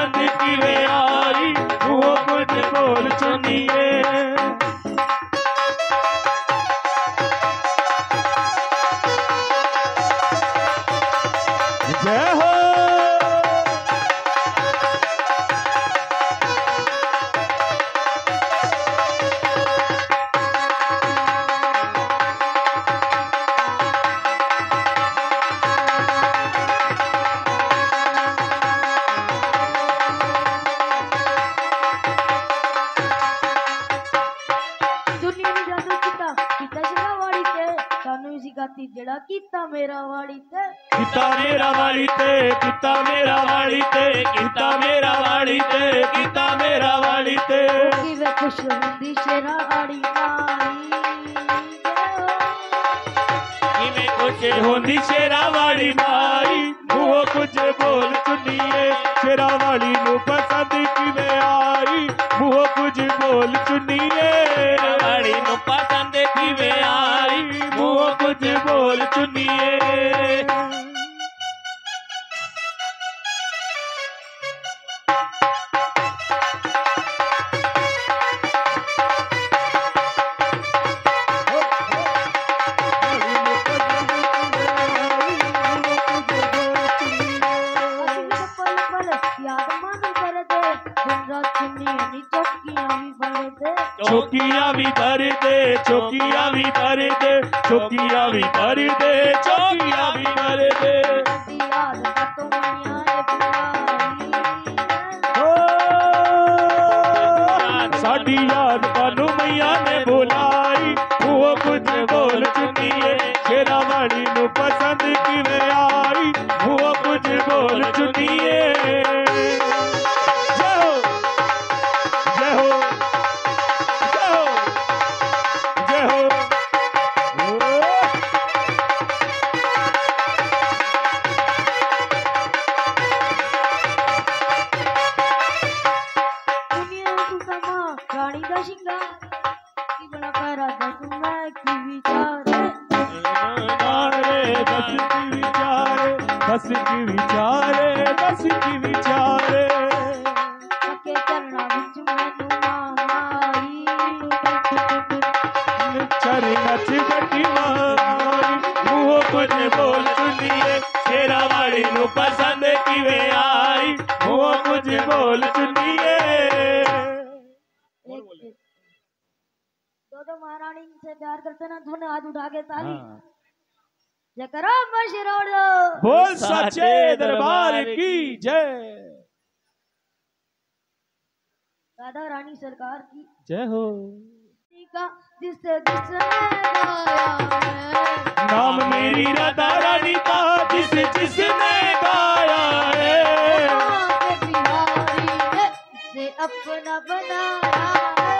जान की ले आई वो मुझे बोल चुन ਸਾਨੂੰ ਵੀ ਸਿਖਾਤੀ ਜਿਹੜਾ ਕੀਤਾ ਮੇਰਾ ਵਾਲੀ ਤੇ ਕੀਤਾ ਮੇਰਾ ਵਾਲੀ ਤੇ ਕੀਤਾ ਮੇਰਾ ਵਾਲੀ ਤੇ ਕੀਤਾ ਮੇਰਾ ਵਾਲੀ ਤੇ ਕੀਤਾ ਮੇਰਾ ਵਾਲੀ ਤੇ ਕਿਵੇਂ ਖੁਸ਼ ਹੁੰਦੀ ਸ਼ੇਰਾ ਆੜੀ चौकिया भी कर दे चौकिया भी कर दे चौकिया भी कर दे चौकिया भी कर दे। साड़ी याद पानू मैया ने बुलाई वो कुछ बोल चुकी है शेरा वाली पसंद की वे आई वो कुछ बोल चुकी बस की विचारे बस की विचारे। चरण कुछ बोल तेरा वाली नु पसंद की वे आई कुछ बोल तो महारानी से प्यार करते ना धुन आज उठा के ताली हाँ। बोल सच्चे दरबार की जय। राधा रानी सरकार की। जय हो। है। नाम मेरी राधा रानी का जिस जिसने गाया है। अपना बनाया है।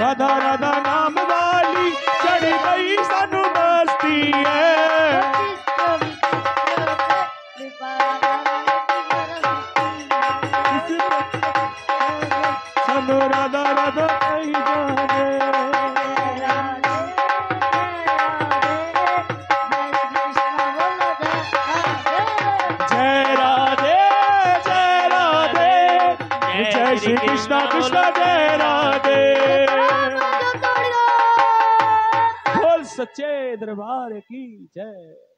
राधा राधा नाम वाली चढ़ गई सानू मस्ती है। जय श्री कृष्णा कृष्णा जय राधे। बोल सच्चे दरबार की जय।